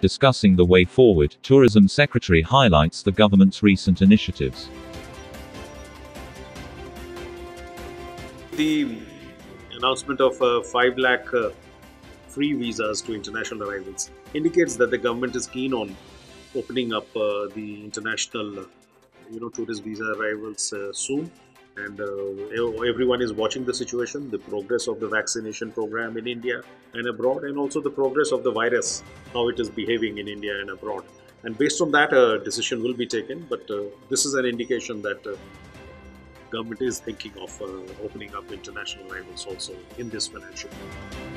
Discussing the way forward, Tourism Secretary highlights the government's recent initiatives. The announcement of uh, 5 lakh uh, free visas to international arrivals indicates that the government is keen on opening up uh, the international you know tourist visa arrivals uh, soon and uh, everyone is watching the situation the progress of the vaccination program in india and abroad and also the progress of the virus how it is behaving in india and abroad. And based on that a decision will be taken but uh, this is an indication that uh, government is thinking of uh, opening up international arrivals also in this financial year.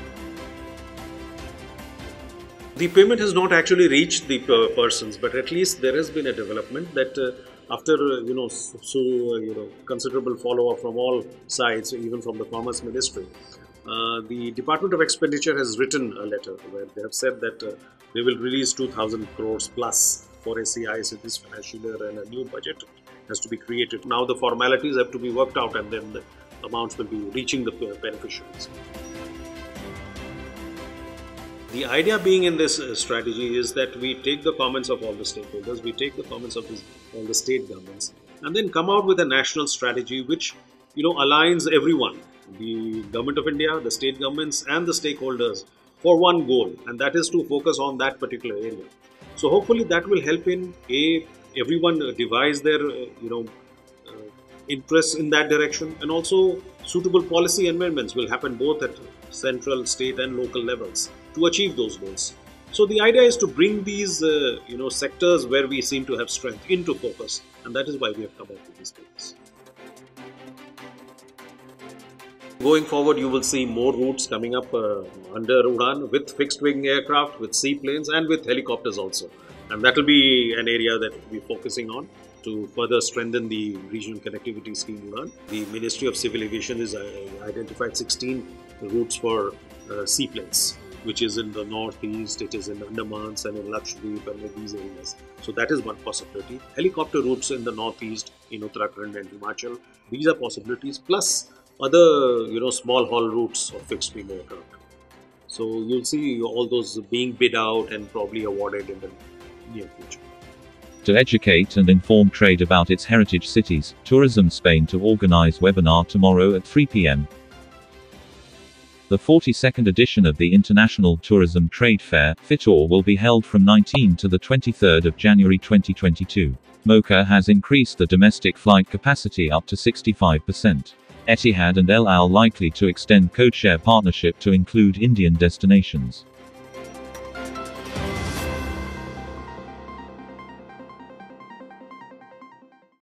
The payment has not actually reached the persons but at least there has been a development that uh, after you know so you know considerable follow-up from all sides, even from the Commerce Ministry, uh, the Department of Expenditure has written a letter where they have said that uh, they will release 2,000 crores plus for SEIS in this financial year, and a new budget has to be created. Now the formalities have to be worked out, and then the amounts will be reaching the beneficiaries. The idea being in this uh, strategy is that we take the comments of all the stakeholders, we take the comments of all the state governments, and then come out with a national strategy which you know aligns everyone, the government of India, the state governments, and the stakeholders for one goal, and that is to focus on that particular area. So hopefully that will help in a everyone devise their uh, you know uh, interests in that direction, and also suitable policy amendments will happen both at central, state, and local levels to achieve those goals. So the idea is to bring these, uh, you know, sectors where we seem to have strength into focus, and that is why we have come up with these papers. Going forward, you will see more routes coming up uh, under Udan with fixed wing aircraft, with seaplanes, and with helicopters also. And that will be an area that we'll be focusing on to further strengthen the regional connectivity scheme Udan. The Ministry of Civil Aviation has uh, identified 16 routes for uh, seaplanes which is in the northeast, it is in Andamans and in Lakshadweep and in these areas. So that is one possibility. Helicopter routes in the northeast, in Uttarakhand and Himachal, these are possibilities, plus other, you know, small haul routes of fixed wing aircraft. So you'll see all those being bid out and probably awarded in the near future. To educate and inform trade about its heritage cities, Tourism Spain to organize webinar tomorrow at 3 p.m. The 42nd edition of the International Tourism Trade Fair, FITUR will be held from 19 to the 23rd of January 2022. MOCA has increased the domestic flight capacity up to 65%. Etihad and El Al likely to extend codeshare partnership to include Indian destinations.